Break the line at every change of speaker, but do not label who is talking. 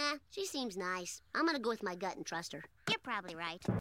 Nah, she seems nice. I'm gonna go with my gut and trust her.
You're probably right.